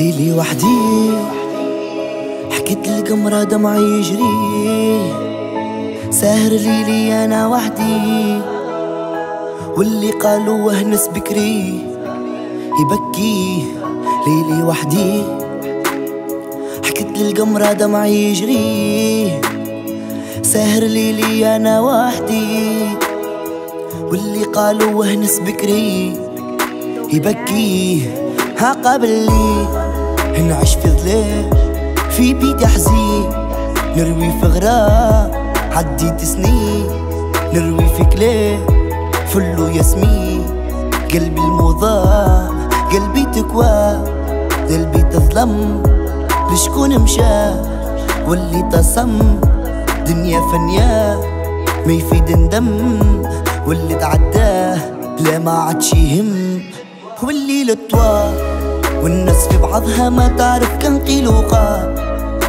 ليلي وحدي. حكيت القمرة دمعي يجري. ساهر ليلي أنا وحدي. واللي قالوا وهنس بكري يبكي ليلي وحدي. حكيت للقمرة دمعي يجري. ساهر ليلي أنا وحدي. واللي قالوا وهنس بكري يبكي ها قبلي. نعيش في ظلال في بيت حزين. نروي في غرام عديت سنين. نروي في كلام فلو ياسمين. قلبي المضام قلبي تكوى. قلبي تظلم لشكون مشى؟ واللي تصم دنيا فنيا ما يفيد ندم واللي تعداه لا ما عادش يهم. واللي للطوا والناس في بعضها ما تعرف كان قيل وقال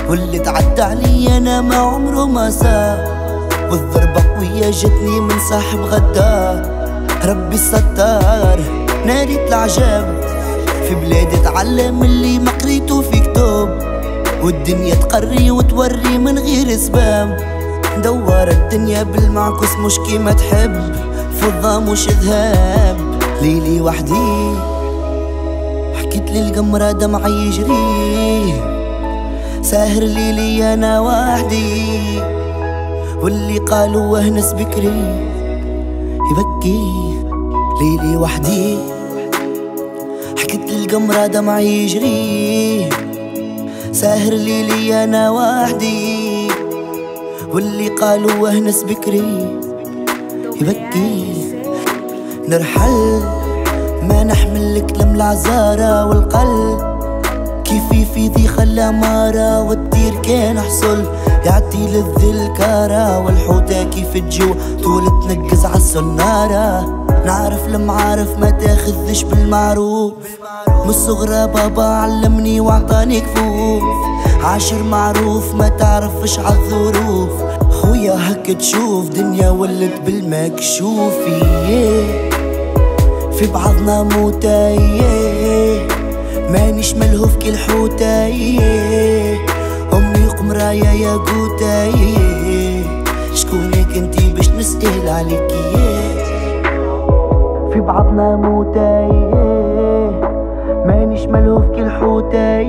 واللي تعدى علي أنا ما عمره ما ساب والضربة قوية جتني من صاحب غدار ربي الستار ناريت العجاب في بلادي اتعلم اللي ما قريته في كتب. والدنيا تقري وتوري من غير اسباب دوار الدنيا بالمعكوس مش كيما تحب. فضة مش ذهب ليلي وحدي حكيت للقمرة دمعي يجري. ساهر ليلي أنا وحدي. واللي قالوا وهنس بكري يبكي ليلي وحدي. حكيت للقمرة دمعي يجري. ساهر ليلي أنا وحدي. واللي قالوا وهنس بكري يبكي. نرحل ما نحمل لك العزارة والقلب. كيفي في ذي خلى مارة والدير كان حصل يعدي للذل كارا والحوتة كيف تجوع طول تنقز عالسنارة نعرف المعارف ما تاخذش بالمعروف. من الصغرى بابا علمني وعطاني كفوف. عاشر معروف ما تعرفش عالظروف خويا هك تشوف دنيا ولت بالمكشوف في بعضنا موتايه مانيش ملهوف كل حوتة أمي قمرايا يا قوتة شكونك انتي باش نسأل عليك في بعضنا موتة مانيش ملهوف كل حوتة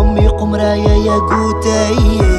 أمي قمرايا يا قوتة